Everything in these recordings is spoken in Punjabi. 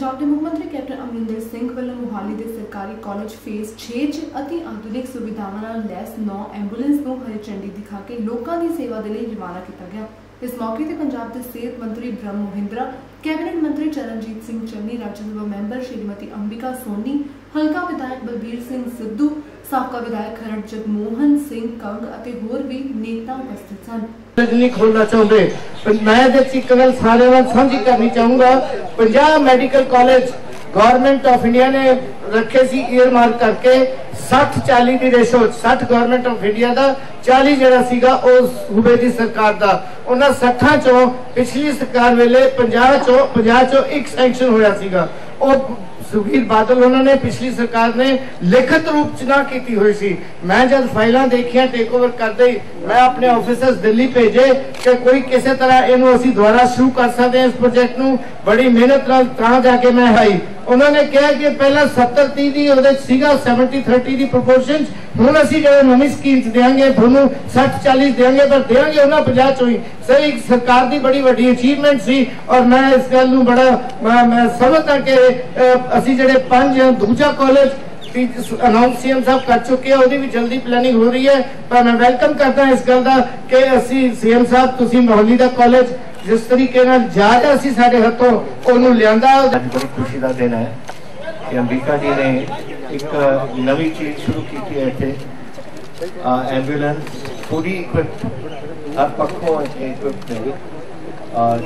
ਪੰਜਾਬ ਦੇ ਮੁੱਖ ਮੰਤਰੀ ਕੈਪਟਨ ਅਮਰਿੰਦਰ ਸਿੰਘ ਵੱਲੋਂ ਮੁਹਾਲੀ ਦੇ ਸਰਕਾਰੀ ਕਾਲਜ ਫੇਸ 6 'ਚ ਅਤੀ ਆਧੁਨਿਕ ਸੁਵਿਧਾਵਾਂ ਨਾਲ ਲੈਸ 9 ਐਂਬੂਲੈਂਸ ਨੂੰ ਹਰੀ ਝੰਡੀ ਦਿਖਾ ਕੇ ਲੋਕਾਂ ਦੀ ਸੇਵਾ ਦੇ ਲਈ ਰਵਾਨਾ ਕੀਤਾ ਗਿਆ। ਇਸ ਮੌਕੇ ਤੇ ਪੰਜਾਬ ਦੇ ਸਿਹਤ ਮੰਤਰੀ ਬ੍ਰਹਮ ਮੋਹਿੰਦਰਾ, ਕੈਬਨਿਟ ਮੰਤਰੀ ਚਰਨਜੀਤ ਸਿੰਘ ਚੰਨੀ, ਰਾਜ ਸਭਾ ਮੈਂਬਰ ਸ਼੍ਰੀਮਤੀ ਅੰਬਿਕਾ ਸੋਨੀ, ਹਲਕਾ ਵਿਧਾਇਕ ਬਲਬੀਰ ਸਾਬਕਾ ਵਿਧਾਇਕ ਖਰੜ ਜਗਮੋਹਨ ਸਿੰਘ ਕੰਗ ਅਤੇ ਹੋਰ ਵੀ ਨੇਤਾ ਉਪਸਥਿਤ ਸਨ। ਨਹੀਂ ਖੋਲਣਾ ਚਾਹੁੰਦੇ। ਮੈਂ ਇਹਦੇ ਇੱਕ ਗੱਲ ਸਾਰਿਆਂ ਨਾਲ ਸਾਂਝੀ ਕਰਨੀ ਚਾਹੂੰਗਾ। 50 medical college government of India ਨੇ ਰੱਖੇ ਸੀ ਈਅਰ ਮਾਰਕ ਕਰਕੇ। 60 40 ਦੀ ਰੇਸ਼ੋ 60 ਗਵਰਨਮੈਂਟ ਆਫ ਇੰਡੀਆ ਦਾ 40 ਜਿਹੜਾ ਸੀਗਾ ਉਹ ਸੂਬੇ ਦੀ ਸਰਕਾਰ ਦਾ। ਉਹਨਾਂ 60 ਚੋਂ ਪਿਛਲੀ ਸਰਕਾਰ ਵੇਲੇ 50 ਚੋਂ 50 ਚੋਂ ਇੱਕ ਸੈਂਕਸ਼ਨ ਹੋਇਆ ਸੀਗਾ। ਉਹ ਸੁਖੀਰ ਬਾਦਲ, ਉਹਨਾਂ ਨੇ ਪਿਛਲੀ ਸਰਕਾਰ ਨੇ ਲਿਖਤ ਰੂਪ ਚ ਨਾ ਕੀਤੀ ਹੋਈ ਸੀ। ਮੈਂ ਜਦ ਫਾਈਲਾਂ ਦੇਖੀਆਂ ਟੇਕ ਓਵਰ ਕਰਦੇ ਹੀ ਮੈਂ ਆਪਣੇ ਆਫੀਸਰਸ ਦਿੱਲੀ ਭੇਜੇ ਕਿ ਕੋਈ ਕਿਸੇ ਤਰ੍ਹਾਂ ਇਹਨੂੰ ਅਸੀਂ ਦੁਬਾਰਾ ਸ਼ੁਰੂ ਕਰ ਸਕਦੇ ਹਾਂ ਇਸ ਪ੍ਰੋਜੈਕਟ ਨੂੰ। ਬੜੀ ਮਿਹਨਤ ਨਾਲ ਤਾਂ ਜਾ ਕੇ ਮੈਂ ਆਈ। ਉਹਨਾਂ ਨੇ ਕਿਹਾ ਕਿ ਪਹਿਲਾਂ 70 30 ਦੀ ਉਹਦੇ ਸੀਗਾ 70 30 ਦੀ ਪ੍ਰੋਪੋਰਸ਼ਨ ਹੁਣ ਅਸੀਂ ਜਿਹੜੇ ਨਵੀਂ ਸਕੀਮ ਚ ਦੇਾਂਗੇ ਤੁਹਾਨੂੰ 60 40 ਦੇਾਂਗੇ ਪਰ ਦੇਾਂਗੇ ਉਹਨਾਂ 50 ਚੋਂ ਹੀ। ਸਹੀ ਇੱਕ ਸਰਕਾਰ ਦੀ ਬੜੀ ਵੱਡੀ ਅਚੀਵਮੈਂਟ ਸੀ ਔਰ ਮੈਂ ਇਸ ਗੱਲ ਨੂੰ ਬੜਾ, ਮੈਂ- ਮੈਂ ਸਮਝਦਾ ਕਿ ਅਸੀਂ ਜਿਹੜੇ ਪੰਜ, ਦੂਜਾ ਕਾਲਜ ਅਨਾਉਂਸ ਸੀਐਮ ਸਾਹਿਬ ਕਰ ਚੁੱਕੇ ਆ ਉਹਦੀ ਵੀ ਜਲਦੀ ਪਲੈਨਿੰਗ ਹੋ ਰਹੀ ਹੈ। ਪਰ ਮੈਂ ਵੈਲਕਮ ਕਰਦਾ ਇਸ ਗੱਲ ਦਾ ਕਿ ਅਸੀਂ ਸੀਐਮ ਸਾਹਿਬ ਤੁਸੀਂ ਮੋਹਾਲੀ ਦਾ ਕਾਲਜ ਜਿਸ ਤਰੀਕੇ ਨਾਲ ਜ਼ਿਆਦਾ ਸੀ ਸਾਡੇ ਹੱਥੋਂ ਉਹਨੂੰ ਲਿਆਂਦਾ। ਅੱਜ ਖੁਸ਼ੀ ਦਾ ਦਿਨ ਹੈ ਕਿ ਅੰਬਿਕਾ ਜੀ ਨੇ ਇੱਕ ਨਵੀਂ ਚੀਜ਼ ਸ਼ੁਰੂ ਕੀਤੀ ਹੈ ਇੱਥੇ। ਐਂਬੂਲੈਂਸ ਪੂਰੀ equipped, ਹਰ ਪੱਖੋਂ ਇਕਵਿਪਡ ਨੇ।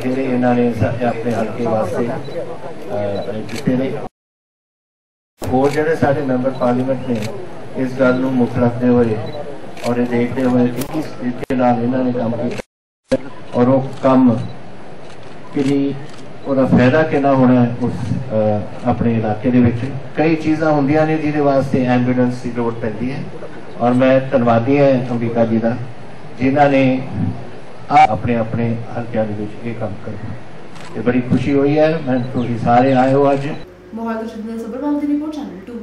ਜਿਹੜੇ ਇਹਨਾਂ ਨੇ ਆਪਣੇ ਹਲਕੇ ਵਾਸਤੇ ਕੀਤੇ ਨੇ। ਹੋਰ ਜਿਹੜੇ ਸਾਡੇ ਮੈਂਬਰ ਪਾਰਲੀਮੈਂਟ ਨੇ, ਇਸ ਗੱਲ ਨੂੰ ਮੁੱਖ ਰੱਖਦੇ ਹੋਏ ਔਰ ਇਹ ਦੇਖਦੇ ਹੋਏ ਕਿ ਕਿਸ ਤਰੀਕੇ ਨਾਲ ਇਹਨਾਂ ਨੇ ਕੰਮ ਕੀਤਾ ਔਰ ਉਹ ਕੰਮ ਕਿ ਉਹਦਾ ਫਾਇਦਾ ਕਿੰਨਾ ਹੋਣਾ ਉਸ ਆਪਣੇ ਇਲਾਕੇ ਦੇ ਵਿੱਚ। ਕਈ ਚੀਜ਼ਾਂ ਹੁੰਦੀਆਂ ਨੇ ਜਿਹਦੇ ਵਾਸਤੇ ਐਂਬੂਲੈਂਸ ਦੀ ਲੋੜ ਪੈਂਦੀ ਹੈ ਔਰ ਮੈਂ ਧੰਨਵਾਦੀ ਹਾਂ ਅੰਬਿਕਾ ਜੀ ਦਾ, ਜਿਨ੍ਹਾਂ ਨੇ ਆਪਣੇ ਆਪਣੇ ਹਲਕਿਆਂ ਦੇ ਵਿੱਚ ਇਹ ਕੰਮ ਕਰਨਾ ਤੇ ਬੜੀ ਖੁਸ਼ੀ ਹੋਈ ਹੈ, ਮੈਂ ਤੁਸੀਂ ਸਾਰੇ ਆਏ ਹੋ ਅੱਜ। ਮੋਹਾਲੀ ਤੋਂ ਸ਼ਿੰਦੇ ਸਬਰਵਾਲ ਦੀ ਰਿਪੋਰਟ ਚੈਨਲ 2